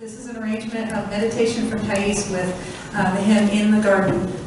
This is an arrangement of meditation from Thais with uh, the hymn In the Garden.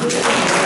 Beautiful.